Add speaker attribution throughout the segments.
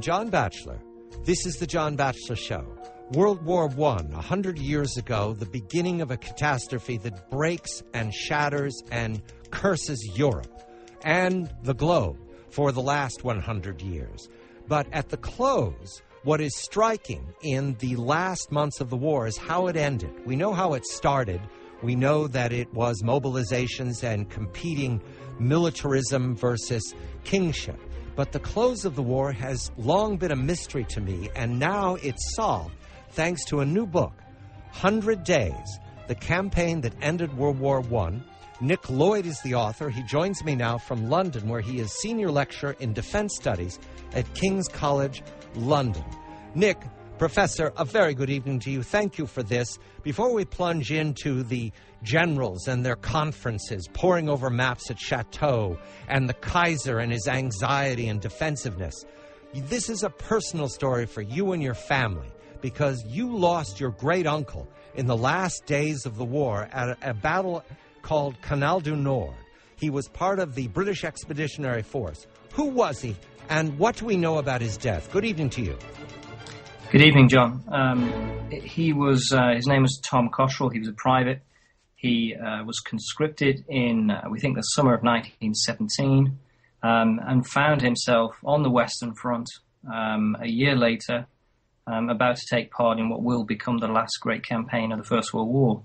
Speaker 1: John Batchelor. This is The John Batchelor Show. World War I, a hundred years ago, the beginning of a catastrophe that breaks and shatters and curses Europe and the globe for the last 100 years. But at the close, what is striking in the last months of the war is how it ended. We know how it started. We know that it was mobilizations and competing militarism versus kingship. But the close of the war has long been a mystery to me, and now it's solved thanks to a new book, 100 Days, the campaign that ended World War I. Nick Lloyd is the author. He joins me now from London, where he is senior lecturer in defense studies at King's College, London. Nick, Professor, a very good evening to you. Thank you for this. Before we plunge into the generals and their conferences, poring over maps at Chateau, and the Kaiser and his anxiety and defensiveness, this is a personal story for you and your family because you lost your great uncle in the last days of the war at a, a battle called Canal du Nord. He was part of the British Expeditionary Force. Who was he, and what do we know about his death? Good evening to you.
Speaker 2: Good evening, John. Um, he was uh, his name was Tom Cotterill. He was a private. He uh, was conscripted in uh, we think the summer of 1917, um, and found himself on the Western Front um, a year later, um, about to take part in what will become the last great campaign of the First World War.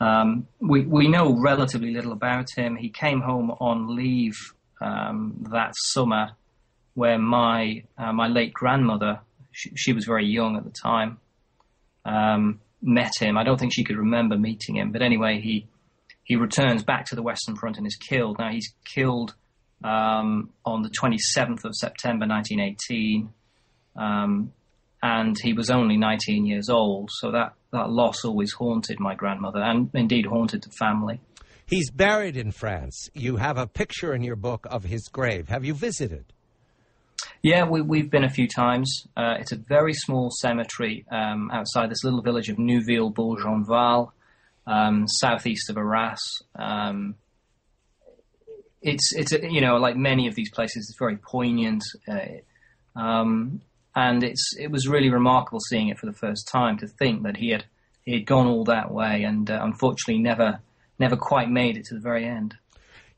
Speaker 2: Um, we we know relatively little about him. He came home on leave um, that summer, where my uh, my late grandmother she, was very young at the time. Um, met him. I don't think she could remember meeting him, but anyway, he he returns back to the Western Front and is killed. Now he's killed um, on the 27th of September 1918, um, and he was only 19 years old. So that that loss always haunted my grandmother, and indeed haunted the family.
Speaker 1: He's buried in France. You have a picture in your book of his grave. Have you visited?
Speaker 2: Yeah, we, have been a few times. Uh, it's a very small cemetery um, outside this little village of Neuville Bourjonval, um, southeast of Arras. Um, it's it's a, you know like many of these places, it's very poignant, uh, um, and it's it was really remarkable seeing it for the first time. To think that he had he had gone all that way, and uh, unfortunately never never quite made it to the very end.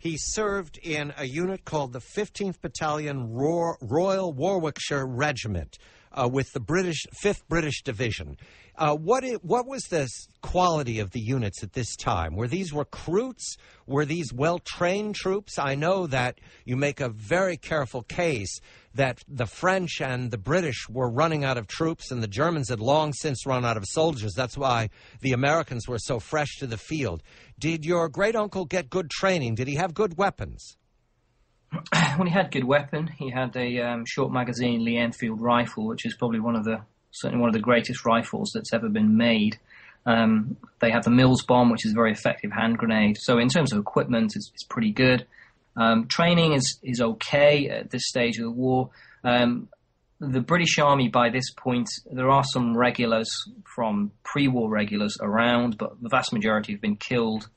Speaker 1: He served in a unit called the 15th Battalion Royal Warwickshire Regiment uh, with the British 5th British Division. Uh, what, it, what was the quality of the units at this time? Were these recruits? Were these well trained troops? I know that you make a very careful case that the French and the British were running out of troops and the Germans had long since run out of soldiers. That's why the Americans were so fresh to the field. Did your great uncle get good training? Did he have good weapons?
Speaker 2: Well, he had good weapon. He had a um, short magazine Lee Enfield rifle, which is probably one of the certainly one of the greatest rifles that's ever been made. Um, they have the Mills bomb, which is a very effective hand grenade. So in terms of equipment, it's, it's pretty good. Um, training is is okay at this stage of the war. Um, the British Army, by this point, there are some regulars from pre-war regulars around, but the vast majority have been killed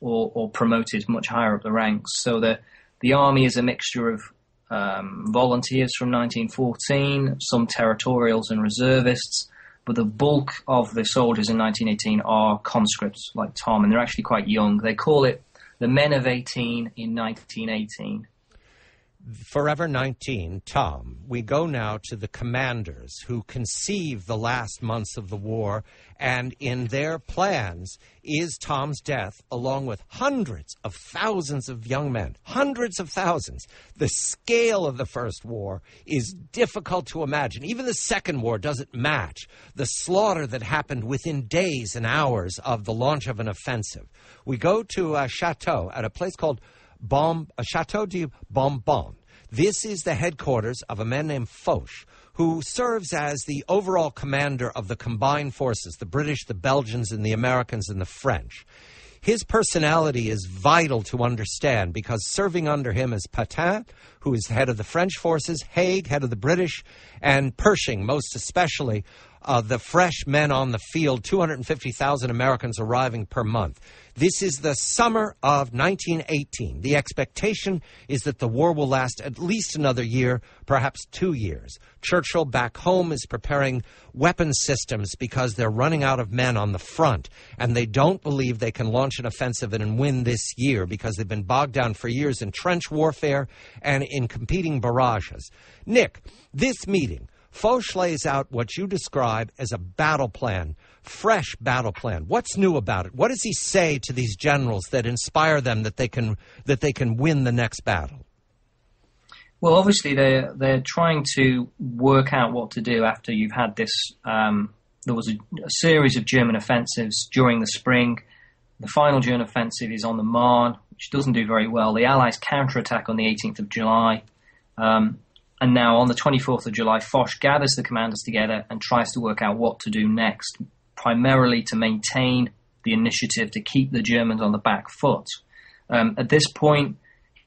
Speaker 2: or, or promoted much higher up the ranks. So the the army is a mixture of um, volunteers from 1914, some territorials and reservists, but the bulk of the soldiers in 1918 are conscripts like Tom, and they're actually quite young. They call it the Men of 18 in 1918.
Speaker 1: Forever 19, Tom, we go now to the commanders who conceive the last months of the war, and in their plans is Tom's death, along with hundreds of thousands of young men. Hundreds of thousands. The scale of the First War is difficult to imagine. Even the Second War doesn't match the slaughter that happened within days and hours of the launch of an offensive. We go to a chateau at a place called Bon, a Chateau de Bombon. This is the headquarters of a man named Foch, who serves as the overall commander of the combined forces the British, the Belgians, and the Americans and the French. His personality is vital to understand because serving under him is Petain, who is head of the French forces, Haig, head of the British, and Pershing, most especially, uh, the fresh men on the field, 250,000 Americans arriving per month. This is the summer of 1918. The expectation is that the war will last at least another year, perhaps two years. Churchill back home is preparing weapon systems because they're running out of men on the front, and they don't believe they can launch an offensive and win this year because they've been bogged down for years in trench warfare and in competing barrages. Nick, this meeting, Foch lays out what you describe as a battle plan fresh battle plan. What's new about it? What does he say to these generals that inspire them that they can that they can win the next battle?
Speaker 2: Well, obviously they're they're trying to work out what to do after you've had this. Um, there was a, a, series of German offensives during the spring. The final German offensive is on the Marne, which doesn't do very well. The Allies counterattack on the 18th of July. Um, and now on the 24th of July, Foch gathers the commanders together and tries to work out what to do next, primarily to maintain the initiative to keep the Germans on the back foot. Um, at this point,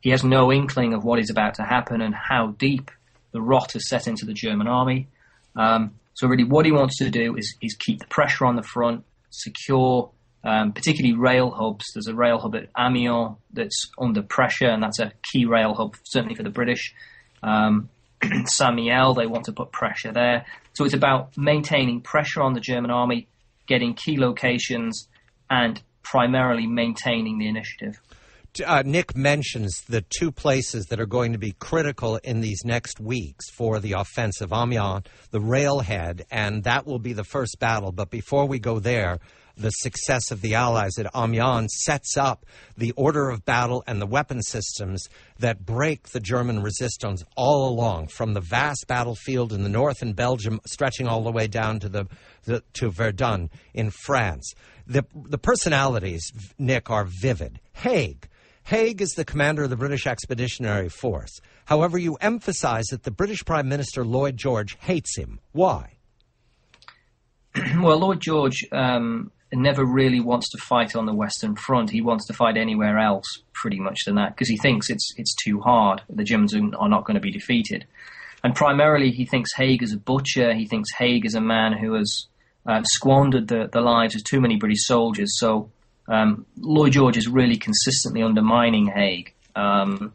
Speaker 2: he has no inkling of what is about to happen and how deep the rot has set into the German army. Um, so really, what he wants to do is, is keep the pressure on the front, secure um, particularly rail hubs. There's a rail hub at Amiens that's under pressure, and that's a key rail hub, certainly for the British. Um, Saint-Mihiel, they want to put pressure there. So it's about maintaining pressure on the German army, getting key locations, and primarily maintaining the initiative.
Speaker 1: Uh, Nick mentions the two places that are going to be critical in these next weeks for the offensive Amiens, the railhead, and that will be the first battle. But before we go there, the success of the Allies at Amiens sets up the order of battle and the weapon systems that break the German resistance all along, from the vast battlefield in the north in Belgium, stretching all the way down to the, the to Verdun in France. The the personalities, Nick, are vivid. Haig. Haig is the commander of the British Expeditionary Force. However, you emphasize that the British Prime Minister Lloyd George hates him. Why?
Speaker 2: well, Lloyd George um, never really wants to fight on the Western Front. He wants to fight anywhere else, pretty much than that, because he thinks it's it's too hard. The Germans are not going to be defeated, and primarily he thinks Haig is a butcher. He thinks Haig is a man who has uh, squandered the, the lives of too many British soldiers. So um, Lloyd George is really consistently undermining Haig. Um,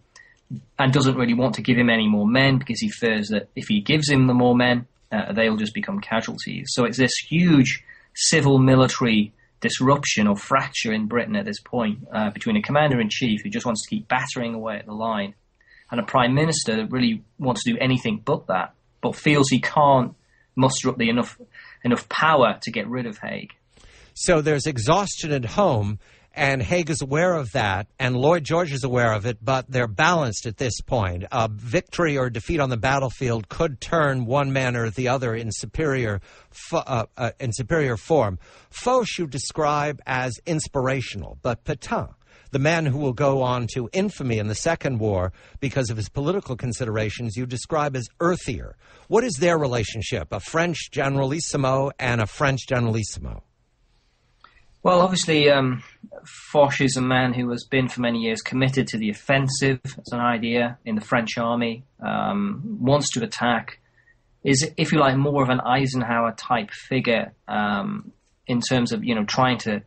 Speaker 2: and doesn't really want to give him any more men because he fears that if he gives him the more men, uh, they'll just become casualties. So it's this huge civil military disruption or fracture in Britain at this point uh, between a commander in chief who just wants to keep battering away at the line and a prime minister that really wants to do anything but that, but feels he can't muster up the enough enough power to get rid of Haig.
Speaker 1: So there's exhaustion at home and Haig is aware of that, and Lloyd George is aware of it, but they're balanced at this point. A victory or defeat on the battlefield could turn one man or the other in superior, uh, uh, in superior form. Foch you describe as inspirational, but Pétain, the man who will go on to infamy in the Second War because of his political considerations, you describe as earthier. What is their relationship, a French generalissimo and a French generalissimo?
Speaker 2: Well, obviously, um, Foch is a man who has been for many years committed to the offensive as an idea in the French army, um, wants to attack, is, if you like, more of an Eisenhower type figure um, in terms of, you know, trying to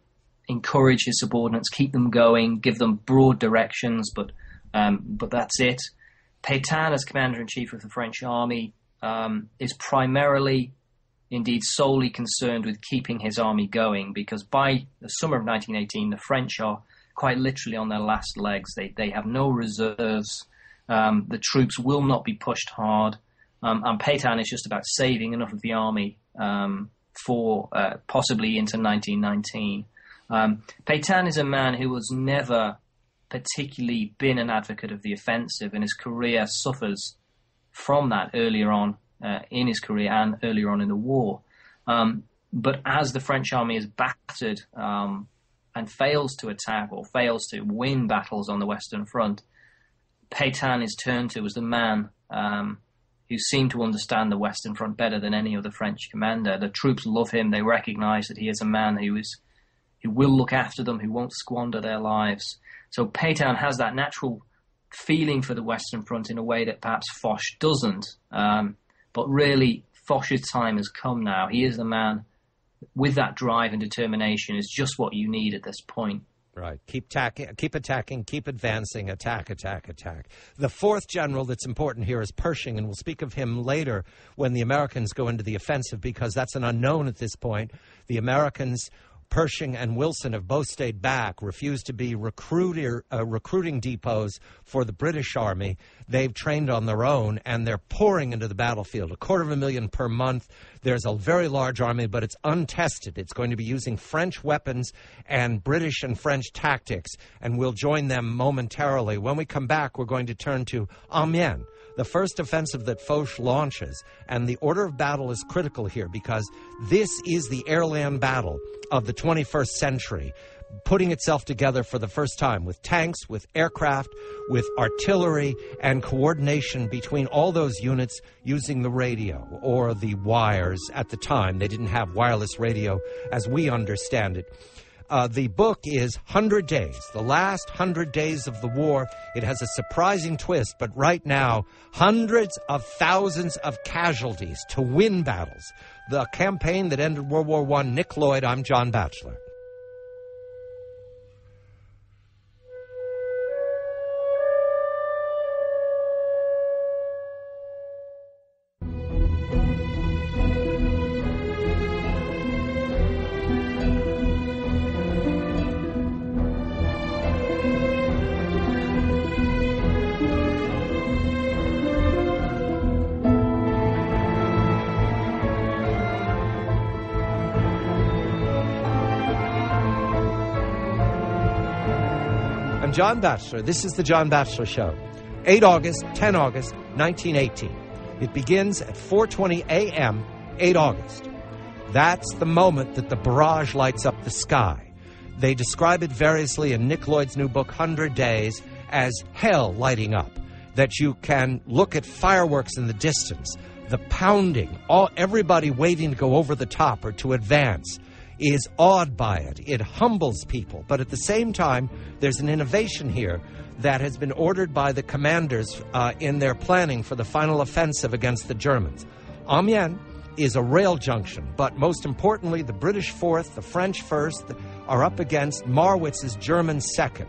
Speaker 2: encourage his subordinates, keep them going, give them broad directions, but, um, but that's it. Pétain, as commander in chief of the French army, um, is primarily indeed solely concerned with keeping his army going because by the summer of 1918, the French are quite literally on their last legs. They, they have no reserves. Um, the troops will not be pushed hard. Um, and Pétain is just about saving enough of the army um, for uh, possibly into 1919. Um, Pétain is a man who has never particularly been an advocate of the offensive, and his career suffers from that earlier on uh, in his career and earlier on in the war. Um, but as the French army is battered um, and fails to attack or fails to win battles on the Western Front, Pétain is turned to as the man um, who seemed to understand the Western Front better than any other French commander. The troops love him; they recognise that he is a man who is who will look after them, who won't squander their lives. So Pétain has that natural feeling for the Western Front in a way that perhaps Foch doesn't. Um, but really, Foch's time has come now. He is the man with that drive and determination is just what you need at this point.
Speaker 1: Right. Keep, attacking. keep attacking, keep advancing, attack, attack, attack. The fourth general that's important here is Pershing, and we'll speak of him later when the Americans go into the offensive because that's an unknown at this point. The Americans Pershing and Wilson have both stayed back, refused to be recruiter, uh, recruiting depots for the British Army. They've trained on their own, and they're pouring into the battlefield. A quarter of a million per month. There's a very large army, but it's untested. It's going to be using French weapons and British and French tactics, and we'll join them momentarily. When we come back, we're going to turn to Amiens the first offensive that Foch launches. And the order of battle is critical here because this is the airland battle of the 21st century, putting itself together for the first time with tanks, with aircraft, with artillery, and coordination between all those units using the radio or the wires at the time. They didn't have wireless radio as we understand it. Uh, the book is 100 Days, the last 100 days of the war. It has a surprising twist, but right now, hundreds of thousands of casualties to win battles. The campaign that ended World War I, Nick Lloyd, I'm John Batchelor. John Batchelor. This is the John Batchelor Show. 8 August, 10 August, 1918. It begins at 4:20 a.m. 8 August. That's the moment that the barrage lights up the sky. They describe it variously in Nick Lloyd's new book 100 Days as hell lighting up. That you can look at fireworks in the distance, the pounding, all everybody waiting to go over the top or to advance is awed by it. It humbles people. But at the same time, there's an innovation here that has been ordered by the commanders uh, in their planning for the final offensive against the Germans. Amiens is a rail junction, but most importantly, the British 4th, the French 1st are up against Marwitz's German 2nd.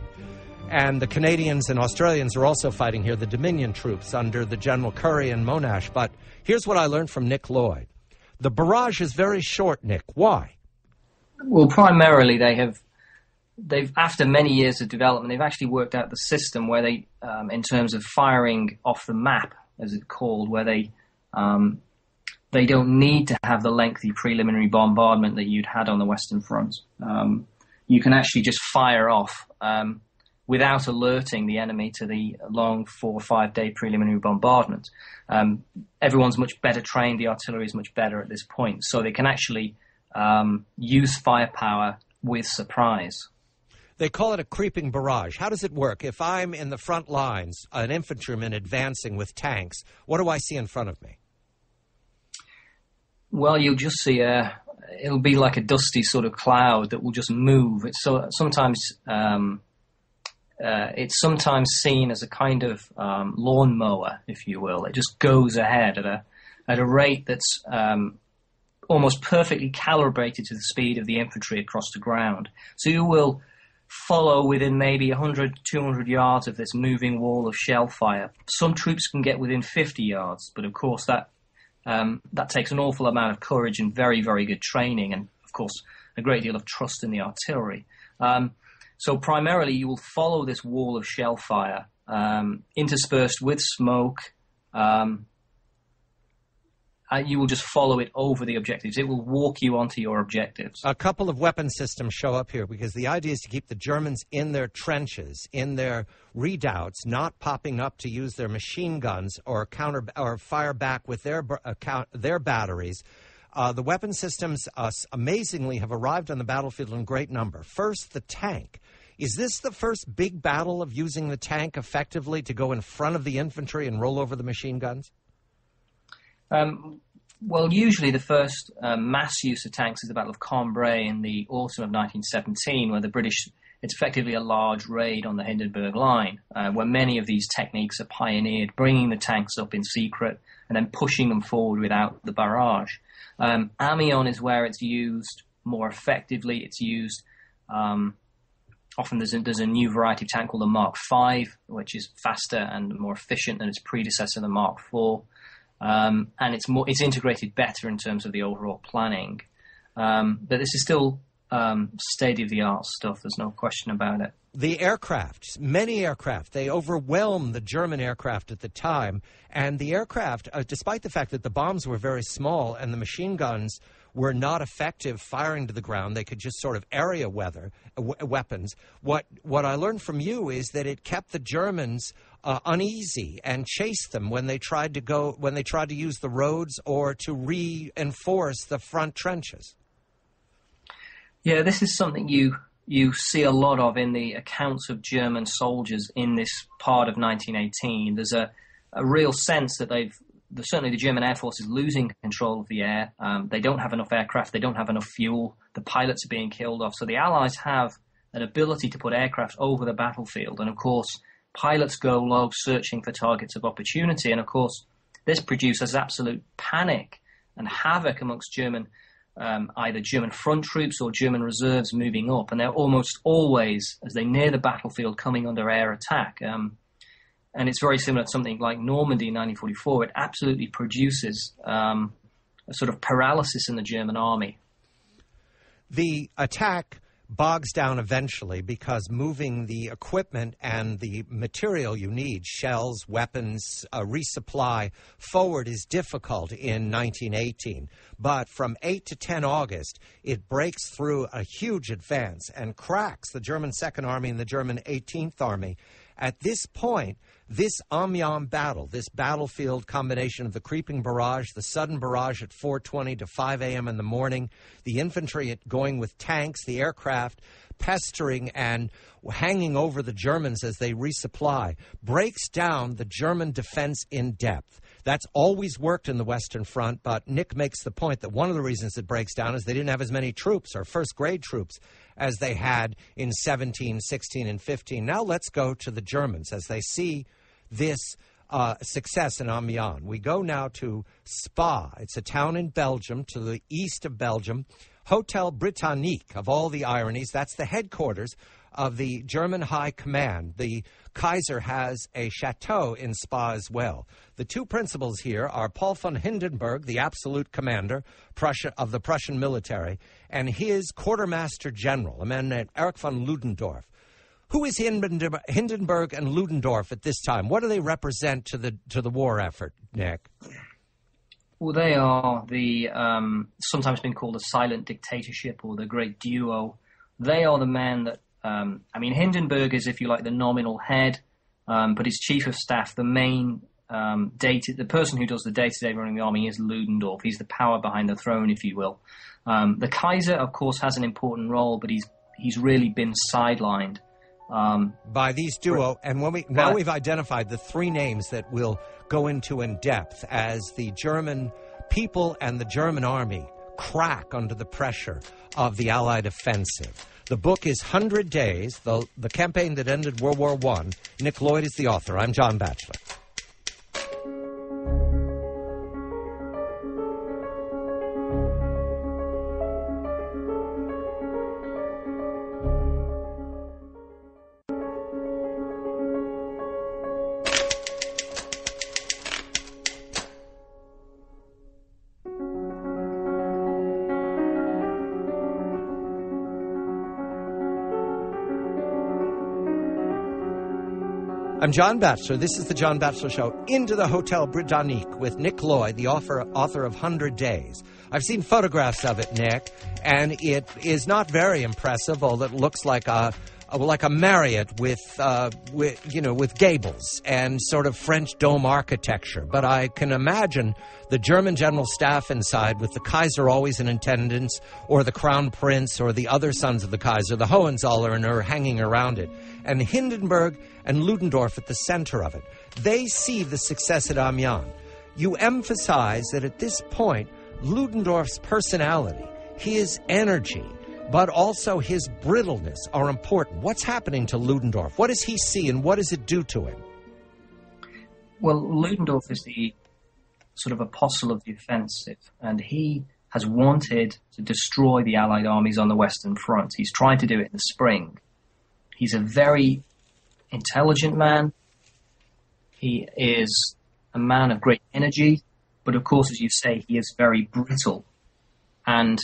Speaker 1: And the Canadians and Australians are also fighting here, the Dominion troops under the General Currie and Monash. But here's what I learned from Nick Lloyd. The barrage is very short, Nick. Why?
Speaker 2: Well, primarily they have they've after many years of development, they've actually worked out the system where they, um, in terms of firing off the map, as it's called, where they um, they don't need to have the lengthy preliminary bombardment that you'd had on the Western Front. Um, you can actually just fire off um, without alerting the enemy to the long four or five day preliminary bombardment. Um, everyone's much better trained. The artillery is much better at this point, so they can actually um, use firepower with surprise.
Speaker 1: They call it a creeping barrage. How does it work? If I'm in the front lines, an infantryman advancing with tanks, what do I see in front of me?
Speaker 2: Well, you'll just see a. It'll be like a dusty sort of cloud that will just move. It's so sometimes um, uh, it's sometimes seen as a kind of um, lawnmower, if you will. It just goes ahead at a at a rate that's um, almost perfectly calibrated to the speed of the infantry across the ground. So you will follow within maybe 100, 200 yards of this moving wall of shell fire. Some troops can get within 50 yards, but of course that um, that takes an awful amount of courage and very, very good training, and of course a great deal of trust in the artillery. Um, so primarily, you will follow this wall of shell fire, um, interspersed with smoke, um, uh, you will just follow it over the objectives. It will walk you onto your objectives.
Speaker 1: A couple of weapon systems show up here because the idea is to keep the Germans in their trenches, in their redoubts, not popping up to use their machine guns or counter or fire back with their uh, their batteries. Uh, the weapon systems, uh, amazingly, have arrived on the battlefield in great number. First, the tank. Is this the first big battle of using the tank effectively to go in front of the infantry and roll over the machine guns?
Speaker 2: Um, well, usually the first um, mass use of tanks is the Battle of Cambrai in the autumn of 1917, where the British it's effectively a large raid on the Hindenburg line, uh, where many of these techniques are pioneered, bringing the tanks up in secret and then pushing them forward without the barrage. Um, Amiens is where it's used more effectively. It's used um, often. There's a, there's a new variety of tank called the Mark V, which is faster and more efficient than its predecessor, the Mark IV, um, and it's more it's integrated better in terms of the overall planning. Um, but this is still um, state of the art stuff. There's no question about it
Speaker 1: the aircraft, many aircraft, they overwhelmed the German aircraft at the time. And the aircraft, uh, despite the fact that the bombs were very small and the machine guns were not effective firing to the ground, they could just sort of area weather uh, w- weapons. What what I learned from you is that it kept the Germans uh, uneasy and chased them when they tried to go when they tried to use the roads or to reinforce the front trenches.
Speaker 2: Yeah, this is something you you see a lot of in the accounts of German soldiers in this part of 1918. There's a, a real sense that they've certainly the German Air Force is losing control of the air. Um, they don't have enough aircraft. They don't have enough fuel. The pilots are being killed off. So the Allies have an ability to put aircraft over the battlefield. And of course, pilots go low searching for targets of opportunity. And of course, this produces absolute panic and havoc amongst German um, either German front troops or German reserves moving up, and they're almost always, as they near the battlefield, coming under air attack. Um, and it's very similar to something like Normandy in 1944. It absolutely produces um, a sort of paralysis in the German army.
Speaker 1: The attack bogs down eventually because moving the equipment and the material you need, shells, weapons, uh, resupply, forward is difficult in 1918. But from 8 to 10 August, it breaks through a huge advance and cracks the German Second Army and the German 18th Army. At this point, this Amiens battle, this battlefield combination of the creeping barrage, the sudden barrage at 4:20 to 5 a.m. in the morning, the infantry going with tanks, the aircraft pestering and hanging over the Germans as they resupply, breaks down the German defense in depth. That's always worked in the Western Front, but Nick makes the point that one of the reasons it breaks down is they didn't have as many troops or first grade troops as they had in 17, 16, and 15. Now let's go to the Germans as they see this uh, success in Amiens. We go now to Spa. It's a town in Belgium, to the east of Belgium. Hotel Britannique, of all the ironies, that's the headquarters of the German High Command. The Kaiser has a chateau in Spa as well. The two principals here are Paul von Hindenburg, the absolute commander Prussia, of the Prussian military, and his quartermaster general, a man named Erich von Ludendorff. Who is Hindenburg and Ludendorff at this time? What do they represent to the to the war effort, Nick?
Speaker 2: Well, they are the um, sometimes been called the silent dictatorship or the great duo. They are the men that um, I mean, Hindenburg is, if you like, the nominal head, um, but his chief of staff, the main um, data, the person who does the day-to-day running the army is Ludendorff. He's the power behind the throne, if you will. Um, the Kaiser, of course, has an important role, but he's he's really been sidelined.
Speaker 1: Um, by these duo. And when we now we've identified the three names that we'll go into in depth as the German people and the German army crack under the pressure of the Allied offensive. The book is Hundred Days, the the campaign that ended World War One. Nick Lloyd is the author. I'm John Batchelor. I'm John Batchelor. This is the John Batchelor Show. Into the Hotel Britannique with Nick Lloyd, the author author of Hundred Days. I've seen photographs of it, Nick, and it is not very impressive. Although it looks like a like a Marriott with, uh, with, you know, with gables and sort of French dome architecture. But I can imagine the German general staff inside with the Kaiser always in attendance, or the Crown Prince, or the other sons of the Kaiser, the Hohenzollern, hanging around it, and Hindenburg and Ludendorff at the center of it. They see the success at Amiens. You emphasize that at this point, Ludendorff's personality, his energy, but also his brittleness are important. What's happening to Ludendorff? What does he see and what does it do to him?
Speaker 2: Well, Ludendorff is the sort of apostle of the offensive, and he has wanted to destroy the Allied armies on the Western Front. He's tried to do it in the spring. He's a very intelligent man. He is a man of great energy, but of course, as you say, he is very brittle. And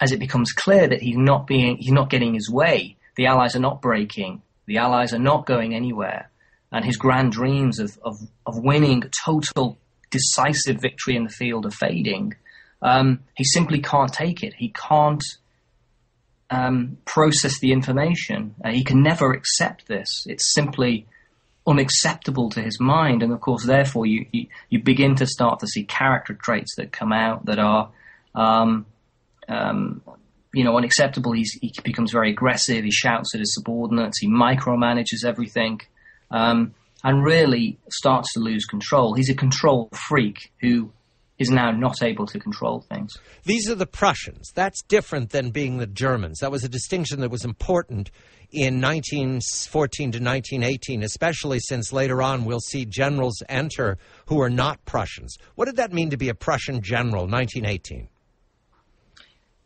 Speaker 2: as it becomes clear that he's not being, he's not getting his way, the Allies are not breaking, the Allies are not going anywhere, and his grand dreams of, of, of winning total decisive victory in the field are fading, um, he simply can't take it. He can't um, process the information. Uh, he can never accept this. It's simply unacceptable to his mind, and of course, therefore, you, you, you begin to start to see character traits that come out that are, um, um, you know, unacceptable. He's, he becomes very aggressive. He shouts at his subordinates. He micromanages everything, um, and really starts to lose control. He's a control freak who is now not able to control things.
Speaker 1: These are the Prussians. That's different than being the Germans. That was a distinction that was important in 1914 to 1918, especially since later on we'll see generals enter who are not Prussians. What did that mean to be a Prussian general, 1918?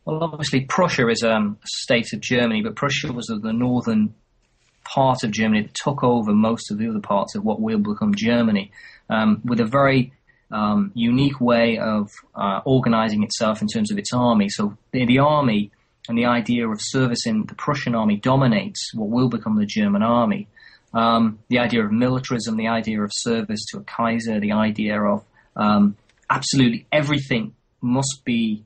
Speaker 2: Well, obviously, Prussia is um, a state of Germany, but Prussia was the northern part of Germany that took over most of the other parts of what will become Germany, um, with a very um, unique way of uh, organizing itself in terms of its army. So the, the, army and the idea of service in the Prussian army dominates what will become the German army. Um, the idea of militarism, the idea of service to a Kaiser, the idea of um, absolutely everything must be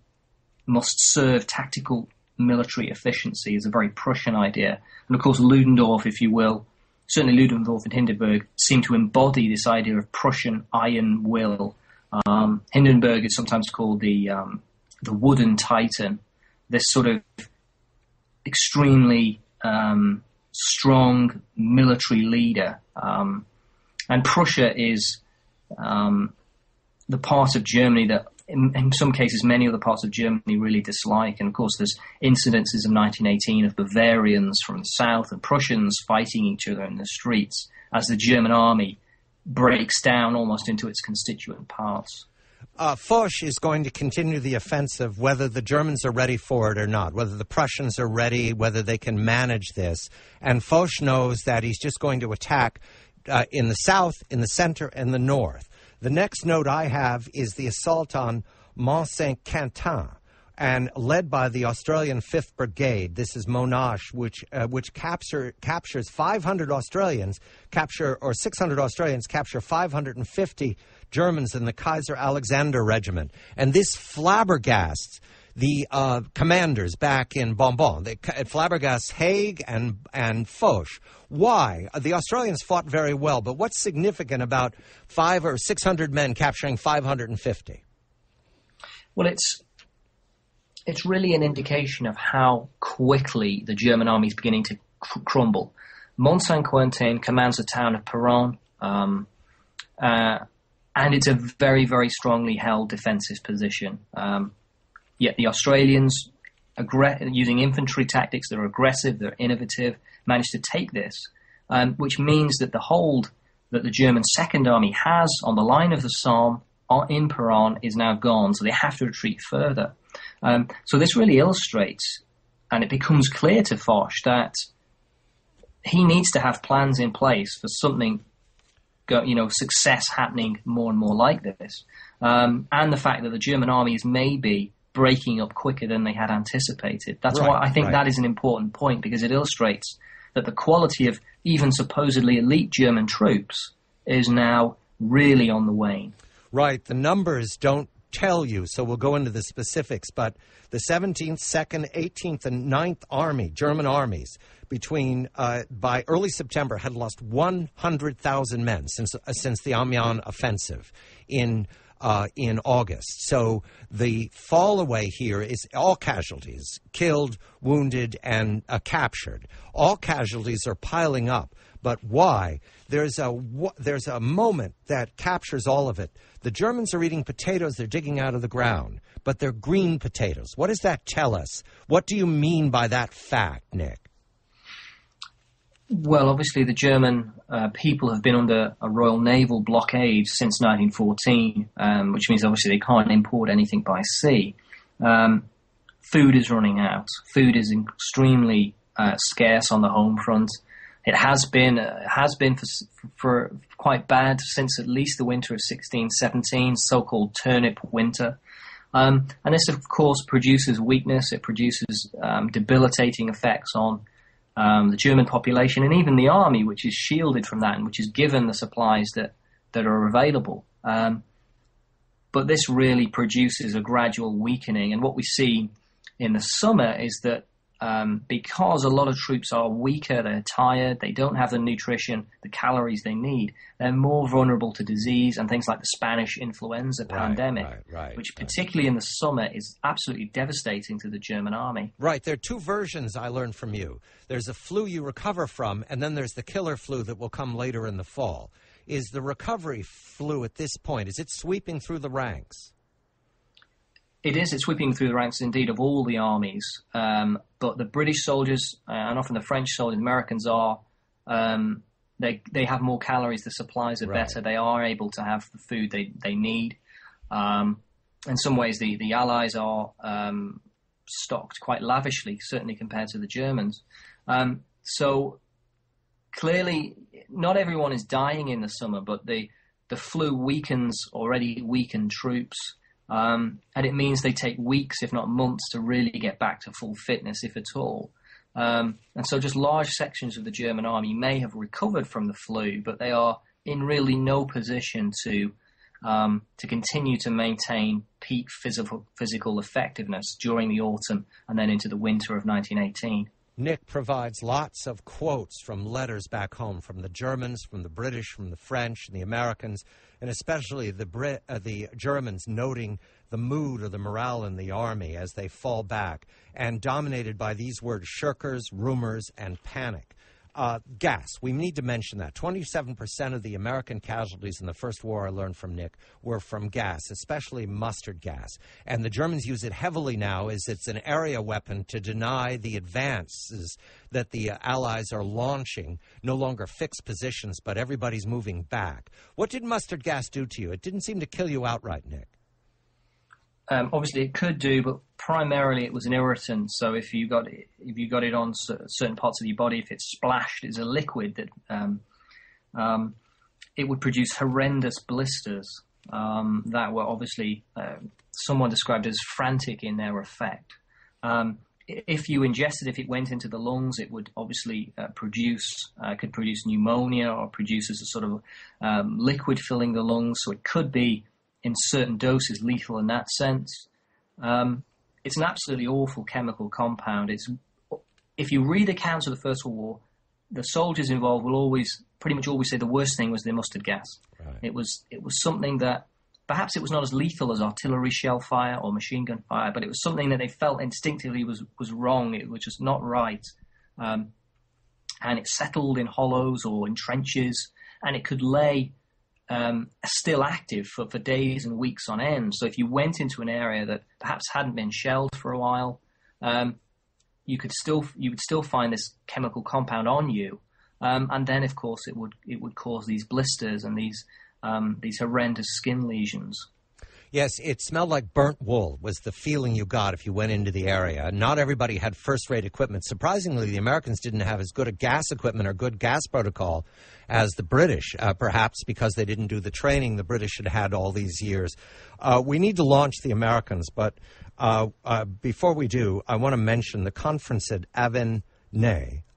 Speaker 2: must serve tactical military efficiency is a very Prussian idea. And of course, Ludendorff, if you will, certainly Ludendorff and Hindenburg seem to embody this idea of Prussian iron will. Um, Hindenburg is sometimes called the um, the wooden titan. This sort of extremely um, strong military leader, um, and Prussia is um, the part of Germany that in, in, some cases, many other parts of Germany really dislike. And of course, there's incidences of 1918 of Bavarians from the south and Prussians fighting each other in the streets as the German army breaks down almost into its constituent parts.
Speaker 1: Uh, Foch is going to continue the offensive whether the Germans are ready for it or not, whether the Prussians are ready, whether they can manage this. And Foch knows that he's just going to attack uh, in the south, in the center, and the north. The next note I have is the assault on Mont Saint Quentin, and led by the Australian 5th Brigade. This is Monash, which uh, which capture, captures 500 Australians, capture or 600 Australians capture 550 Germans in the Kaiser Alexander Regiment, and this flabbergasts the uh, commanders back in Bombon. They, it flabbergasts Haig and, and Foch. Why? The Australians fought very well, but what's significant about five or 600 men capturing 550?
Speaker 2: Well, it's it's really an indication of how quickly the German army is beginning to cr- crumble. Mont Saint Quentin commands the town of Peronne, um, uh, and it's a very, very strongly held defensive position. Um, Yet the Australians, aggr- using infantry tactics that are aggressive, they're innovative, managed to take this, um, which means that the hold that the German Second Army has on the line of the Somme in Peronne is now gone, so they have to retreat further. Um, so this really illustrates, and it becomes clear to Foch that he needs to have plans in place for something, you know, success happening more and more like this, um, and the fact that the German army is maybe breaking up quicker than they had anticipated. That's right, why I think right. that is an important point because it illustrates that the quality of even supposedly elite German troops is now really on the wane.
Speaker 1: Right. The numbers don't tell you, so we'll go into the specifics. But the 17th, 2nd, 18th, and 9th Army, German armies, between uh, by early September had lost 100,000 men since uh, since the Amiens offensive in uh, in August. So the fall away here is all casualties killed, wounded, and uh, captured. All casualties are piling up. But why? there's a there's a moment that captures all of it. The Germans are eating potatoes they're digging out of the ground, but they're green potatoes. What does that tell us? What do you mean by that fact, Nick?
Speaker 2: Well, obviously, the German uh, people have been under a Royal Naval blockade since 1914, um, which means obviously they can't import anything by sea. Um, food is running out. Food is extremely uh, scarce on the home front. It has been uh, has been for, for, quite bad since at least the winter of 1617, so-called turnip winter. Um, and this, of course, produces weakness. It produces um, debilitating effects on um, the German population, and even the army, which is shielded from that and which is given the supplies that, that are available. Um, but this really produces a gradual weakening. And what we see in the summer is that um, because a lot of troops are weaker, they're tired, they don't have the nutrition, the calories they need, they're more vulnerable to disease and things like the Spanish influenza
Speaker 1: right,
Speaker 2: pandemic,
Speaker 1: right, right,
Speaker 2: which particularly in the summer is absolutely devastating to the German army.
Speaker 1: Right. There are two versions I learned from you. There's a flu you recover from, and then there's the killer flu that will come later in the fall. Is the recovery flu at this point, is it sweeping through the ranks?
Speaker 2: It is. It's sweeping through the ranks, indeed, of all the armies. Um, but the British soldiers uh, and often the French soldiers, Americans are. Um, they they have more calories. The supplies are
Speaker 1: Right.
Speaker 2: better. They are able to have the food they they need. Um, in some ways, the the Allies are um, stocked quite lavishly, certainly compared to the Germans. Um, so clearly, not everyone is dying in the summer, but the the flu weakens already weakened troops. Um, and it means they take weeks, if not months, to really get back to full fitness, if at all. Um, and so, just large sections of the German army may have recovered from the flu, but they are in really no position to um, to continue to maintain peak physical physical effectiveness during the autumn and then into the winter of 1918.
Speaker 1: Nick provides lots of quotes from letters back home from the Germans, from the British, from the French, and the Americans, and especially the Brit, uh, the Germans, noting the mood or the morale in the army as they fall back, and dominated by these words: shirkers, rumors, and panic. Uh, gas. We need to mention that. 27% of the American casualties in the First War, I learned from Nick, were from gas, especially mustard gas. And the Germans use it heavily now as it's an area weapon to deny the advances that the uh, Allies are launching, no longer fixed positions, but everybody's moving back. What did mustard gas do to you? It didn't seem to kill you outright, Nick.
Speaker 2: Um, obviously, it could do, but primarily it was an irritant. So if you got it, if you got it on certain parts of your body, if it splashed, it's a liquid that um, um, it would produce horrendous blisters um, that were obviously uh, someone described as frantic in their effect. Um, if you ingested, if it went into the lungs, it would obviously uh, produce, uh, could produce pneumonia or produces a sort of liquid filling the lungs. So it could be, in certain doses, lethal in that sense. Um, it's an absolutely awful chemical compound. It's if you read accounts of the First World War, the soldiers involved will always, pretty much always say the worst thing was the mustard gas.
Speaker 1: Right.
Speaker 2: It was it was something that perhaps it was not as lethal as artillery shell fire or machine gun fire, but it was something that they felt instinctively was was wrong. It was just not right, um, and it settled in hollows or in trenches, and it could lay um, still active for, for days and weeks on end. So if you went into an area that perhaps hadn't been shelled for a while, um, you could still you would still find this chemical compound on you, um, and then of course it would it would cause these blisters and these um, these horrendous skin lesions.
Speaker 1: Yes, it smelled like burnt wool, was the feeling you got if you went into the area. Not everybody had first rate equipment. Surprisingly, the Americans didn't have as good a gas equipment or good gas protocol as the British, uh, perhaps because they didn't do the training the British had had all these years. Uh, we need to launch the Americans, but uh, uh, before we do, I want to mention the conference at Avignon.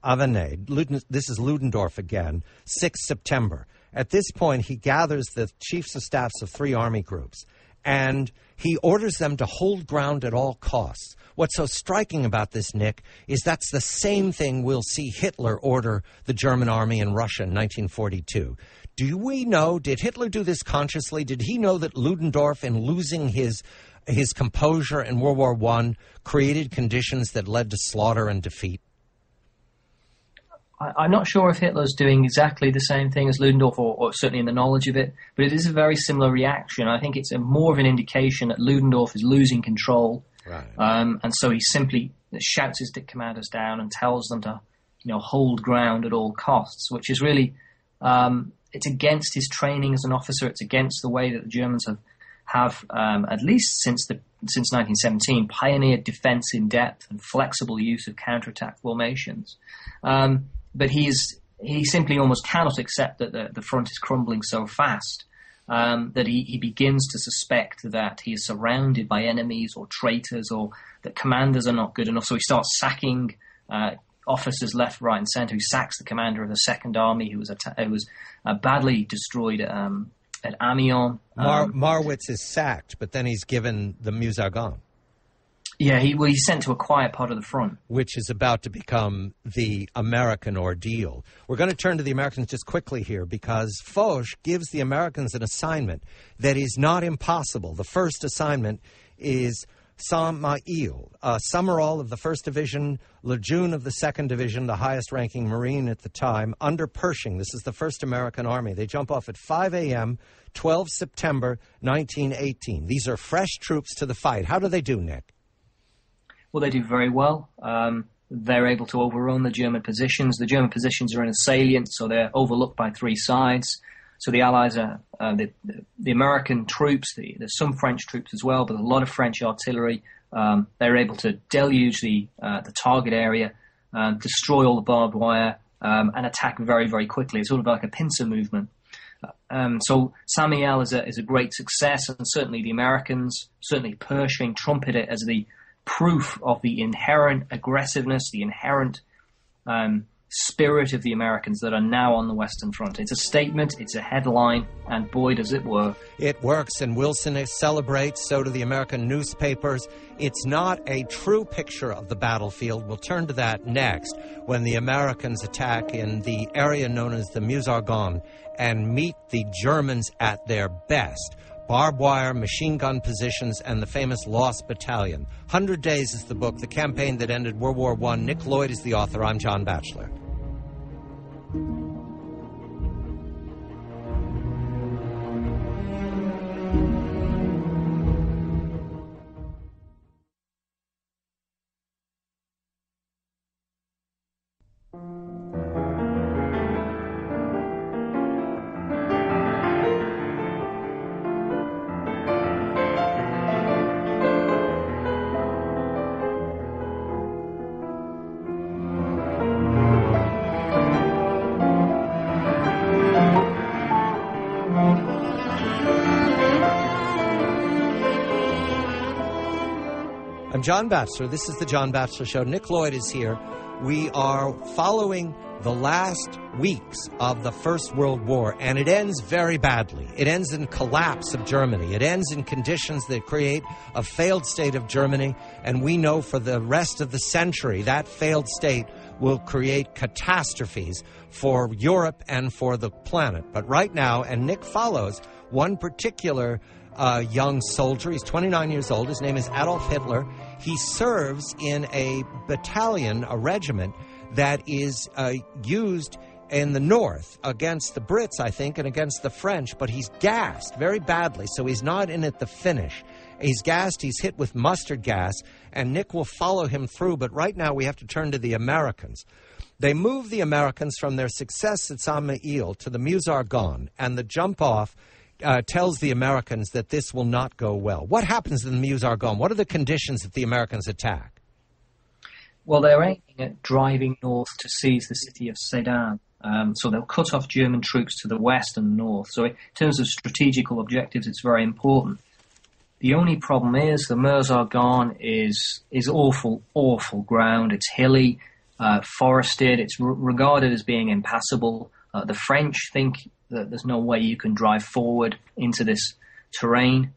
Speaker 1: Avignon. Luden- This is Ludendorff again, 6 September. At this point, he gathers the chiefs of staffs of three army groups and he orders them to hold ground at all costs. What's so striking about this, Nick, is that's the same thing we'll see Hitler order the German army in Russia in 1942. Do we know, did Hitler do this consciously? Did he know that Ludendorff, in losing his, his composure in World War I, created conditions that led to slaughter and defeat?
Speaker 2: I, am not sure if Hitler's doing exactly the same thing as Ludendorff, or, or, certainly in the knowledge of it, but it is a very similar reaction. I think it's a, more of an indication that Ludendorff is losing control, right. um, and so he simply shouts his dick commanders down and tells them to, you know, hold ground at all costs, which is really um, it's against his training as an officer. It's against the way that the Germans have have um, at least since the since 1917 pioneered defense in depth and flexible use of counterattack formations. Um, but he's he simply almost cannot accept that the, the front is crumbling so fast um, that he, he begins to suspect that he is surrounded by enemies or traitors or that commanders are not good enough. So he starts sacking uh, officers left, right, and centre. He sacks the commander of the Second Army, who was who was uh, badly destroyed um, at Amiens.
Speaker 1: Mar- um, Marwitz is sacked, but then he's given the Meuse Argonne.
Speaker 2: Yeah, he well, he's sent to a quiet part of the front,
Speaker 1: which is about to become the American ordeal. We're going to turn to the Americans just quickly here because Foch gives the Americans an assignment that is not impossible. The first assignment is Saint-Mihiel, uh, Summerall of the 1st Division, Lejeune of the 2nd Division, the highest ranking Marine at the time, under Pershing. This is the 1st American Army. They jump off at 5 a.m., 12 September 1918. These are fresh troops to the fight. How do they do, Nick?
Speaker 2: Well, they do very well. Um, they're able to overrun the German positions. The German positions are in a salient, so they're overlooked by three sides. So the Allies are uh, the, the American troops. The, there's some French troops as well, but a lot of French artillery. Um, they're able to deluge the uh, the target area, um, destroy all the barbed wire, um, and attack very very quickly. It's sort of like a pincer movement. Um, so Saint-Mihiel is a is a great success, and certainly the Americans, certainly Pershing, trumpet it as the proof of the inherent aggressiveness, the inherent um, spirit of the Americans that are now on the Western Front. It's a statement, it's a headline, and boy, does it work.
Speaker 1: It works, and Wilson celebrates, so do the American newspapers. It's not a true picture of the battlefield. We'll turn to that next when the Americans attack in the area known as the Meuse Argonne and meet the Germans at their best barbed wire, machine gun positions, and the famous Lost Battalion. Hundred Days is the book, the campaign that ended World War I. Nick Lloyd is the author. I'm John Batchelor. I'm John Batchelor. This is the John Batchelor Show. Nick Lloyd is here. We are following the last weeks of the First World War, and it ends very badly. It ends in collapse of Germany. It ends in conditions that create a failed state of Germany, and we know for the rest of the century that failed state will create catastrophes for Europe and for the planet. But right now, and Nick follows one particular uh, young soldier. He's 29 years old. His name is Adolf Hitler. He serves in a battalion, a regiment that is uh, used in the north against the Brits, I think, and against the French, but he's gassed very badly, so he's not in at the finish. He's gassed, he's hit with mustard gas, and Nick will follow him through, but right now we have to turn to the Americans. They move the Americans from their success at Saint-Mihiel to the Meuse Argonne, and the jump off uh, tells the Americans that this will not go well. What happens in the Meuse Argonne? What are the conditions that the Americans attack?
Speaker 2: Well, they're aiming at driving north to seize the city of Sedan. Um, so they'll cut off German troops to the west and north. So in terms of strategical objectives, it's very important. The only problem is the Meuse Argonne is is awful, awful ground. It's hilly, uh, forested. It's re- regarded as being impassable. Uh, the French think that there's no way you can drive forward into this terrain.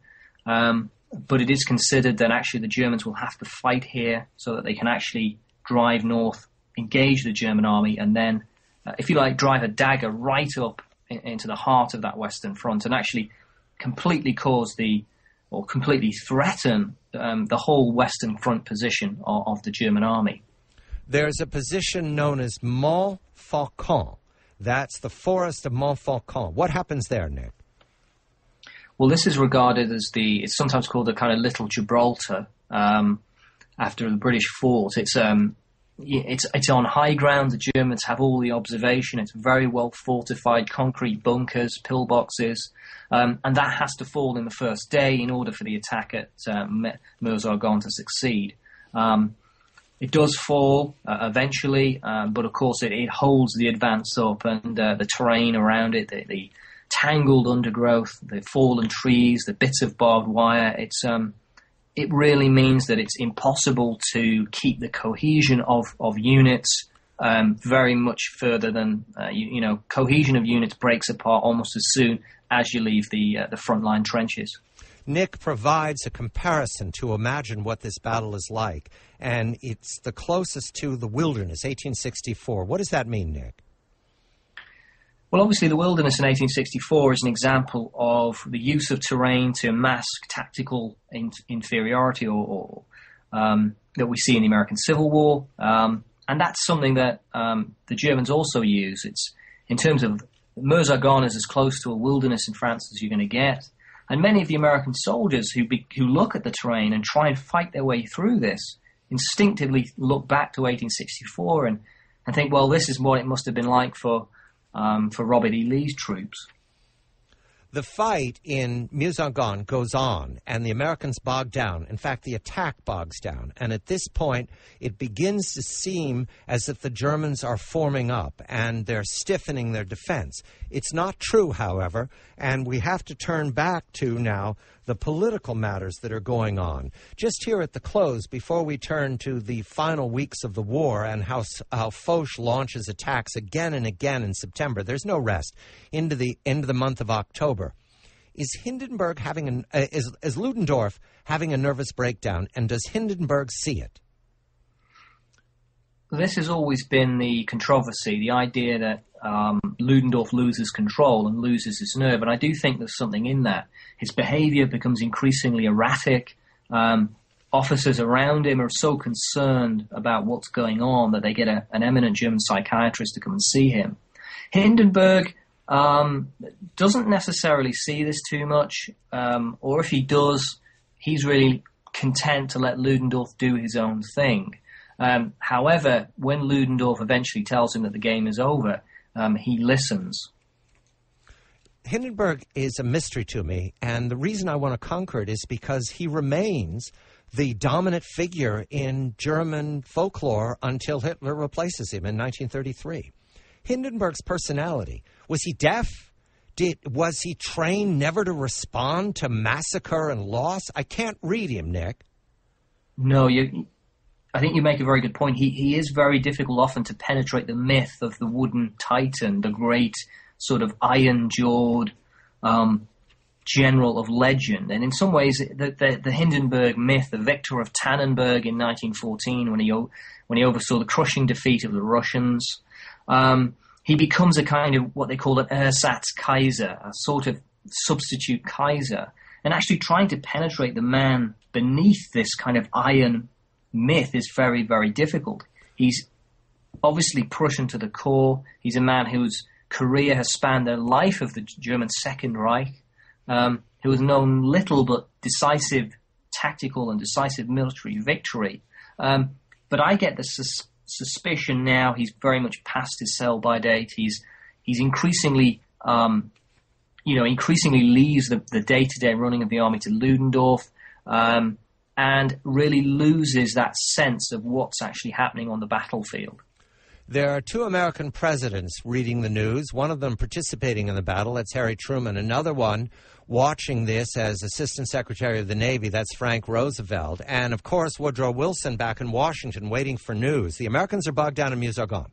Speaker 2: Um, but it is considered that actually the Germans will have to fight here so that they can actually drive north, engage the German army, and then, uh, if you like, drive a dagger right up in, into the heart of that Western Front and actually completely cause the, or completely threaten um, the whole Western Front position of, of the German army.
Speaker 1: there's a position known as Montfaucon. That's the forest of Montfaucon. What happens there, Nick?
Speaker 2: Well, this is regarded as the, it's sometimes called the kind of little Gibraltar um, after the British fort. It's, um, it's, it's on high ground. The Germans have all the observation. It's very well fortified, concrete bunkers, pillboxes. Um, and that has to fall in the first day in order for the attack at uh, Meuse-Argonne to succeed. Um, it does fall uh, eventually, um, but of course it, it, holds the advance up and uh, the terrain around it, the, the, tangled undergrowth, the fallen trees, the bits of barbed wire. It's um, it really means that it's impossible to keep the cohesion of of units um, very much further than uh, you, you, know cohesion of units breaks apart almost as soon as you leave the uh, the frontline trenches.
Speaker 1: Nick provides a comparison to imagine what this battle is like, and it's the closest to the wilderness, 1864. What does that mean, Nick?
Speaker 2: Well, obviously, the wilderness in 1864 is an example of the use of terrain to mask tactical in- inferiority or, or um, that we see in the American Civil War. Um, and that's something that um, the Germans also use. It's in terms of Meuse-Argonne is as close to a wilderness in France as you're going to get. And many of the American soldiers who, be, who look at the terrain and try and fight their way through this instinctively look back to 1864 and, and think, well, this is what it must have been like for, um, for Robert E. Lee's troops.
Speaker 1: The fight in Meuse-Argonne goes on, and the Americans bog down. In fact, the attack bogs down. And at this point, it begins to seem as if the Germans are forming up and they're stiffening their defense. It's not true, however, and we have to turn back to now the political matters that are going on. Just here at the close, before we turn to the final weeks of the war and how, how Foch launches attacks again and again in September, there's no rest into the end of the month of October. Is Hindenburg having an uh, is, is Ludendorff having a nervous breakdown, and does Hindenburg see it?
Speaker 2: This has always been the controversy, the idea that um, Ludendorff loses control and loses his nerve. And I do think there's something in that. His behavior becomes increasingly erratic. Um, officers around him are so concerned about what's going on that they get a, an eminent German psychiatrist to come and see him. Hindenburg um, doesn't necessarily see this too much, um, or if he does, he's really content to let Ludendorff do his own thing. Um, however, when Ludendorff eventually tells him that the game is over, um, he listens.
Speaker 1: Hindenburg is a mystery to me, and the reason I want to conquer it is because he remains the dominant figure in German folklore until Hitler replaces him in 1933. Hindenburg's personality was he deaf? Did was he trained never to respond to massacre and loss? I can't read him, Nick.
Speaker 2: No, you I think you make a very good point. He he is very difficult often to penetrate the myth of the wooden titan, the great sort of iron jawed um, general of legend. And in some ways, the, the, the, Hindenburg myth, the victor of Tannenberg in 1914, when he when he oversaw the crushing defeat of the Russians, um, he becomes a kind of what they call an ersatz Kaiser, a sort of substitute Kaiser, and actually trying to penetrate the man beneath this kind of iron myth is very, very difficult. He's obviously Prussian to the core. He's a man whose career has spanned the life of the German Second Reich, um, who has known little but decisive tactical and decisive military victory. Um, but I get the sus- suspicion now he's very much past his sell by date. He's he's increasingly um, you know, increasingly leaves the, the day-to-day running of the army to Ludendorff. Um, and really loses that sense of what's actually happening on the battlefield.
Speaker 1: There are two American presidents reading the news, one of them participating in the battle, that's Harry Truman, another one watching this as Assistant Secretary of the Navy, that's Frank Roosevelt, and of course Woodrow Wilson back in Washington waiting for news. The Americans are bogged down in Meuse-Argonne.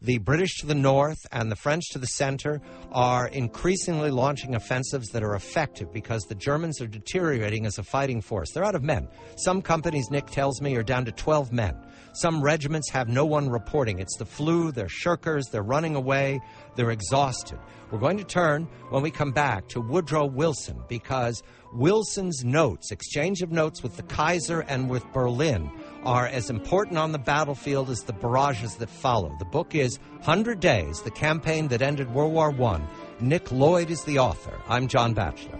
Speaker 1: The British to the north and the French to the center are increasingly launching offensives that are effective because the Germans are deteriorating as a fighting force. They're out of men. Some companies, Nick tells me, are down to 12 men. Some regiments have no one reporting. It's the flu, they're shirkers, they're running away, they're exhausted. We're going to turn when we come back to Woodrow Wilson because Wilson's notes, exchange of notes with the Kaiser and with Berlin, are as important on the battlefield as the barrages that follow. The book is 100 Days, the campaign that ended World War I. Nick Lloyd is the author. I'm John Batchelor.